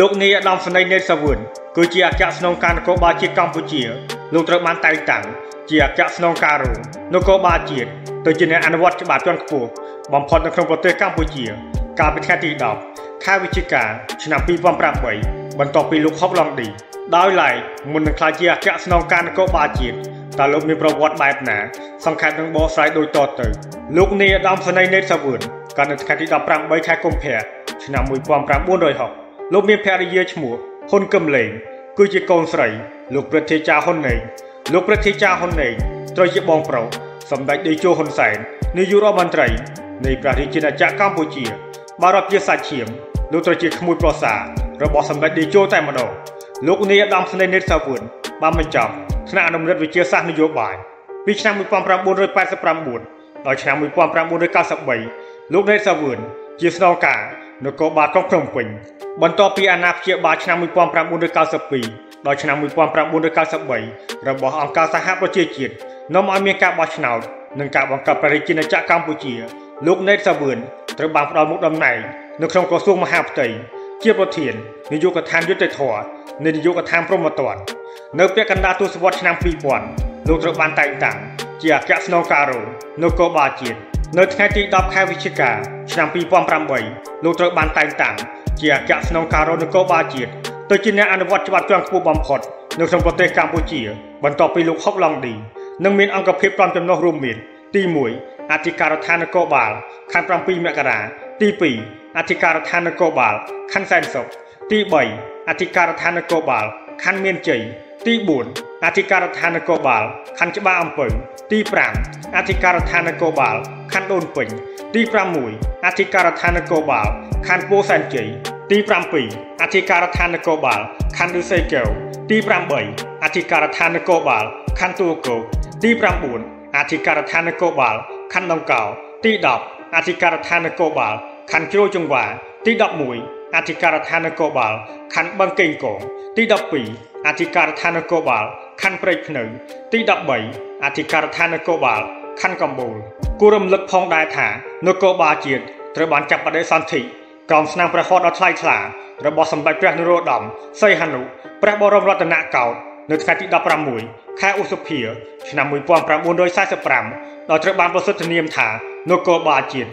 លោកនាយឧត្តមសេនីយ៍ណេតសាវឿនគឺជាអគ្គស្នងការនគរបាលជាតិកម្ពុជាលោកត្រូវបានតែងតាំងជាអគ្គស្នងការរងនគរបាលជាតិទៅជាអ្នកអនុវត្តច្បាប់ជាន់ខ្ពស់បំផុតនៅក្នុងប្រទេសកម្ពុជា កាលពីថ្ងៃទី10ខែវិច្ឆិកាឆ្នាំ2008បន្ទាប់ពីលោកហុកឡុងឌីដោយឡែកមុននឹងក្លាយជាអគ្គស្នងការនគរបាលជាតិតើលោកមានប្រវត្តិបែបណា សង្ខេបនឹងបកស្រាយដូចតទៅ លោកនាយឧត្តមសេនីយ៍ណេតសាវឿនកាលនៅថ្ងៃទី18ខែកុម្ភៈឆ្នាំ1960 លោកមានភរិយាឈ្មោះហ៊ុនកឹមលេងគឺជាកូនស្រី លោកព្រឹទ្ធាចារ្យហ៊ុនណេងលោកព្រឹទ្ធាចារ្យហ៊ុនណេងត្រូវជាបងប្រុសសម្ដេចតេជោហ៊ុនសែននាយករដ្ឋមន្ត្រីនៃព្រះរាជាណាចក្រកម្ពុជាបើរាប់ជាសាច់ឈាមលោកត្រូវជាក្មួយប្រសារបស់សម្ដេចតេជោតែម្ដងលោកនាយឧត្តមស្នេហ៍នេតសាវឿនបានបញ្ចប់ថ្នាក់អនុរិទ្ធវិទ្យាសាស្ត្រនយោបាយពីឆ្នាំ1989ដល់ឆ្នាំ1993លោកនេតសាវឿនជាស្នងការ នគរបាលក្រុងភ្នំពេញបន្ទាប់ពីអាណាព្យាបាលឆ្នាំ1992ដល់ឆ្នាំ1993របស់អង្គការសហប្រជាជាតិនាំឲ្យមានការបោះឆ្នោតនិងការបង្កើតប្រជាជាតិចក្រកម្ពុជាលោកណេតសាវឿនត្រូវបានផ្ដល់មុខតំណែងនៅក្នុងក្រសួងមហាផ្ទៃជាប្រធាននាយកដ្ឋានយុទ្ធធរនៃនាយកដ្ឋានព្រហ្មទណ្ឌនៅពាក់កណ្ដាលទសវត្សរ៍ឆ្នាំ2000លោកត្រូវបានតែងតាំងជាអគ្គស្នងការរងនគរបាលជាតិ នៅថ្ងៃទី10ខែវិច្ឆិកាឆ្នាំ2008លោកត្រូវបានតែងតាំងជាអគ្គស្នងការរងនគរបាលជាតិទៅជាអ្នកអនុវត្តច្បាប់ជាន់ខ្ពស់បំផុតនៅក្នុងប្រទេសកម្ពុជា បន្ទាប់ពីលោកហុកឡុងឌីនិងមានអង្គភាពក្រុមចំណុះរួមមាន ទី1អធិការដ្ឋាននគរបាលខណ្ឌ7មករាទី2អធិការដ្ឋាននគរបាលខណ្ឌសែនសុខទី3អធិការដ្ឋាននគរបាលខណ្ឌមានជ័យ ទី4អធិការដ្ឋាននគរបាលខណ្ឌច្បារអំពៅទី5អធិការដ្ឋាននគរបាលខណ្ឌដូនពេញទី6អធិការដ្ឋាននគរបាលខណ្ឌពោធិ៍សែនជ័យទី7អធិការដ្ឋាននគរបាលខណ្ឌឫស្សីកែវទី8អធិការដ្ឋាននគរបាលខណ្ឌទួលគោកទី9អធិការដ្ឋាននគរបាលខណ្ឌដង្កោទី10អធិការដ្ឋាននគរបាលខណ្ឌជ្រោយចង្វាទី11 អធិការដ្ឋាននគរបាលខណ្ឌបឹងកេងកងទី12អធិការដ្ឋាននគរបាលខណ្ឌព្រែកភ្នៅ ទី13អធិការដ្ឋាននគរបាលខណ្ឌកំពូលគួររំលឹកផងដែរថានគរបាលជាតិត្រូវបានចាប់បដិសន្ធិក្រោមស្នាមព្រះហស្ថដ៏ថ្លៃថ្លារបស់សម្ដេចព្រះនរោត្តមសីហនុព្រះបរមរតនកោដ្ឋនៅថ្ងៃទី16ខែឧសភា ឆ្នាំ1945ដោយត្រូវបានប្រសិទ្ធនាមថានគរបាលជាតិ